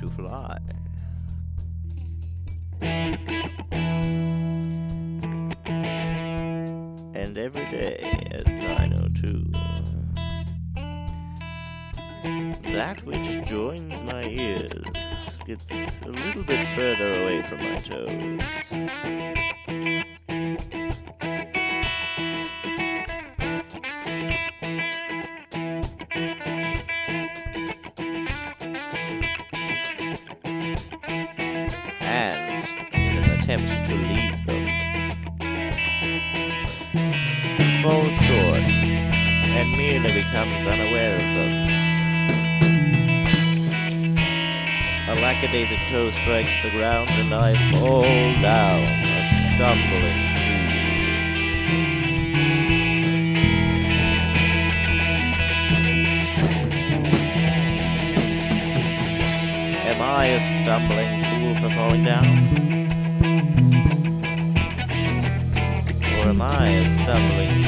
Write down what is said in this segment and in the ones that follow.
to fly. And every day at 902. That which joins my ears gets a little bit further away from my toes. And in an attempt to leave them, falls short and merely becomes unaware of them. A lackadaisic toe strikes the ground and I fall down, a stumbling Am I a stumbling falling down? Or am I stumbling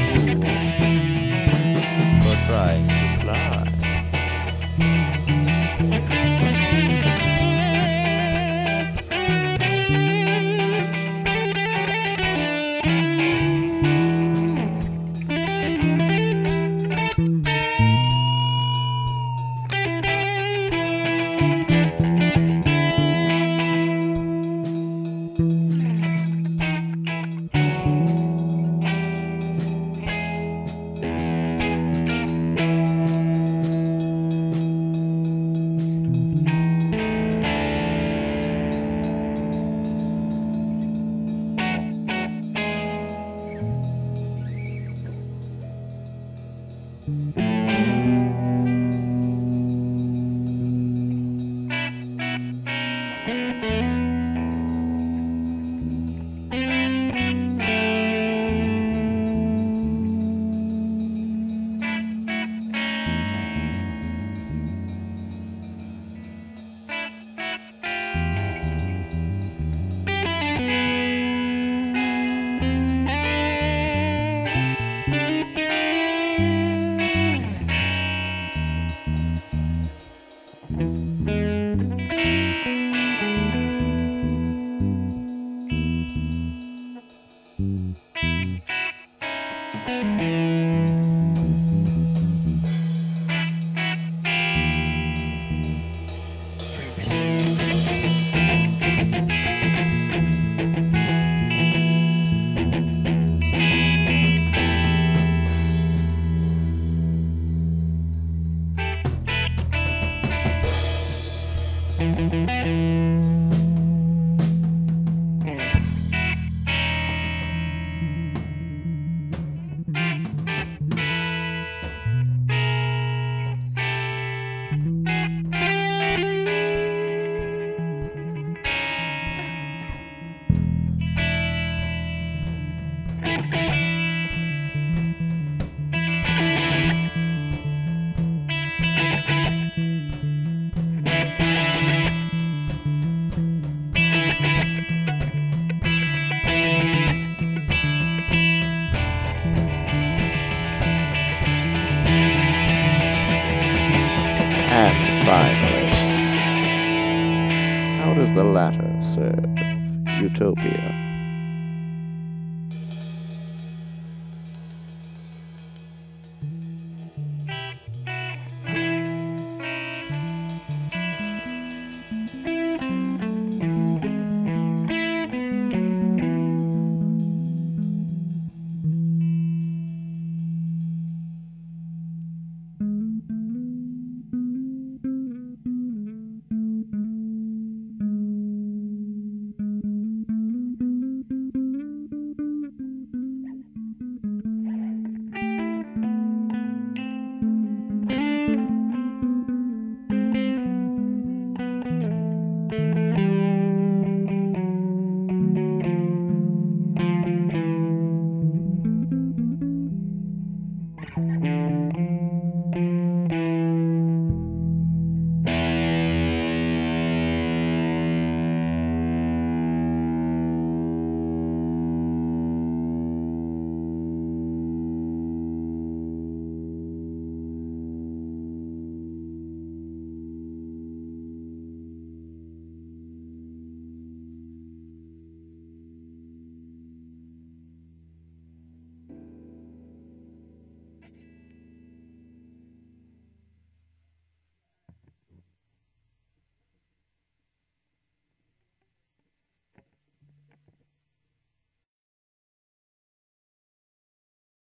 Utopia?